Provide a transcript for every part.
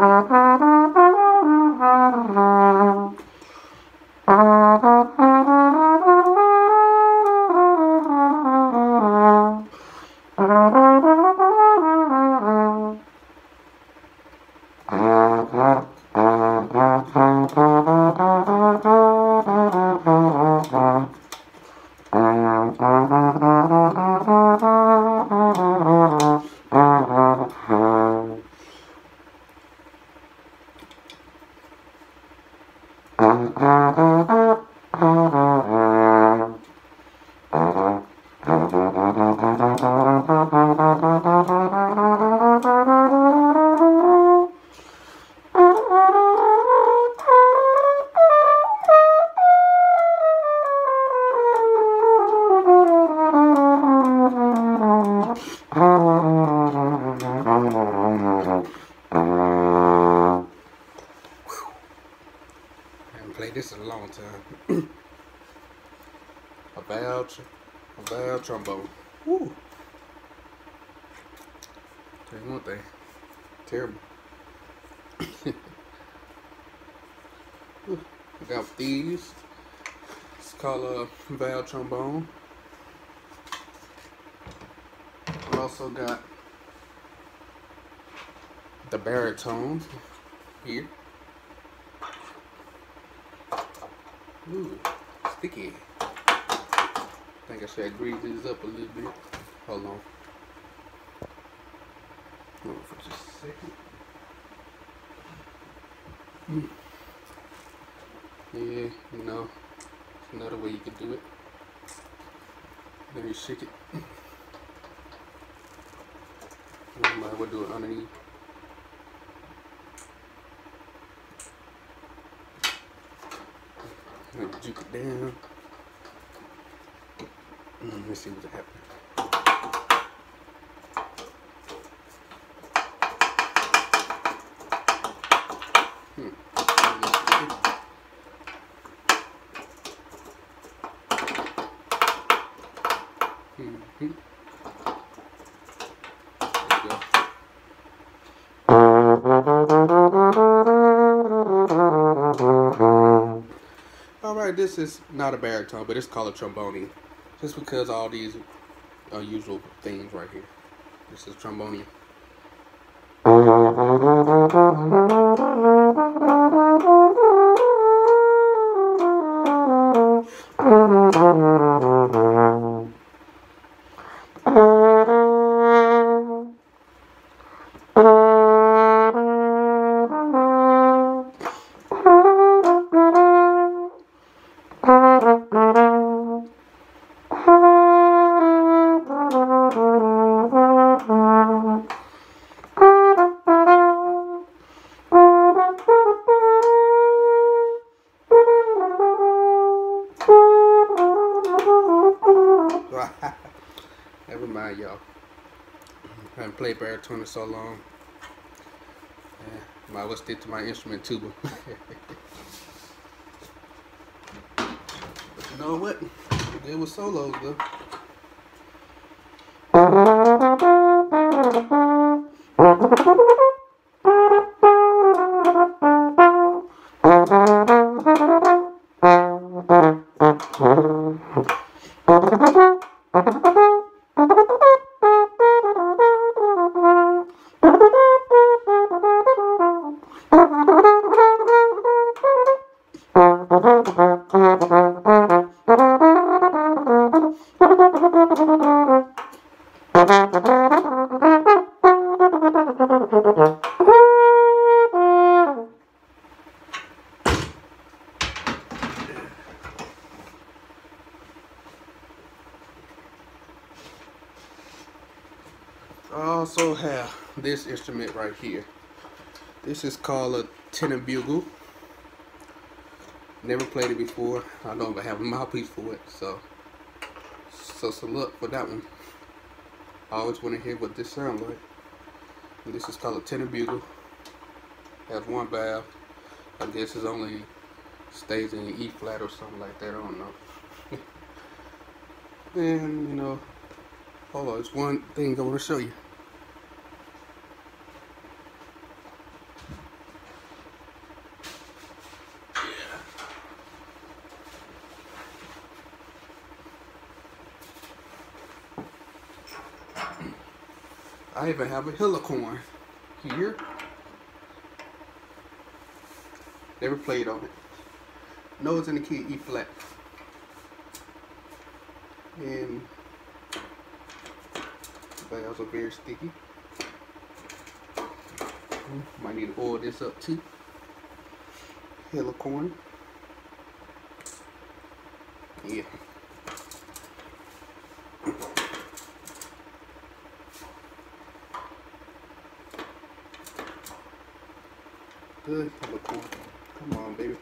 Uh-huh. trombone. Woo. Terrible. We got these. Let's call a valve trombone. I also got the baritone here. Ooh, sticky. I think I should grease this up a little bit. Hold on. Hold on for just a second. Mm. Yeah, you know, another way you can do it. Let me shake it. Might as well do it underneath. Juke it down. Mm, let's see what's hmm. Hmm. Hmm. Happening. this is not a baritone, but it's called a trombone. Just because all these unusual things right here. This is trombone. Baritone so long. Yeah, might well stick to my instrument tuba. but you know what? Good with solos though. I also have this instrument right here. This is called a tenor bugle. Never played it before. I don't even have a mouthpiece for it, so so luck for that one. I always want to hear what this sounds like. And this is called a tenor bugle. Has one valve. I guess it's only stays in E flat or something like that. I don't know. and you know, hold on, it's one thing I want to show you. I even have a helicorn here. Never played on it. Nose in the key E flat. And valves also very sticky. Might need to oil this up too. Helicorn. Yeah. Good helicorn. Come on, baby.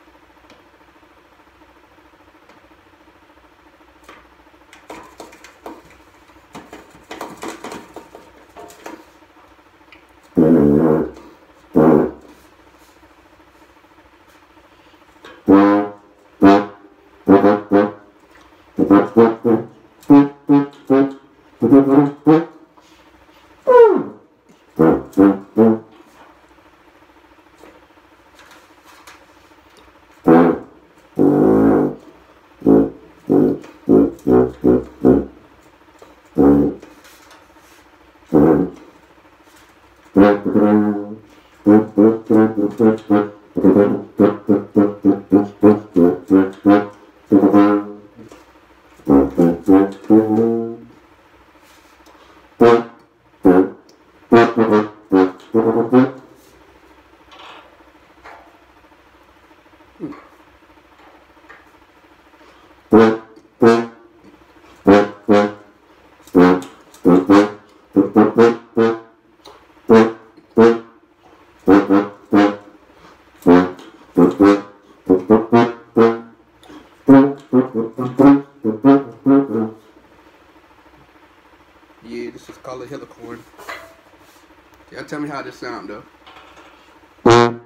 Yeah, a helicorn. Y'all tell me how this sound though. Oh,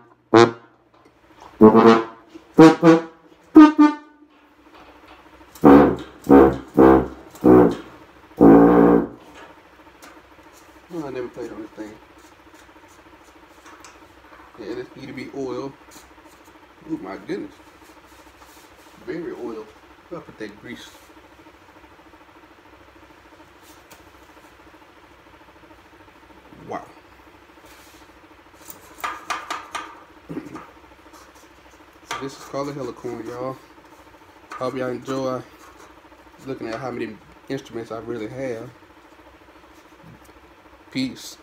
I never played on this thing. Yeah, this need to be oil. Oh my goodness. Very oil. I'll put that grease. Wow. so this is called a helicorn, y'all. Hope y'all enjoy looking at how many instruments I really have. Peace.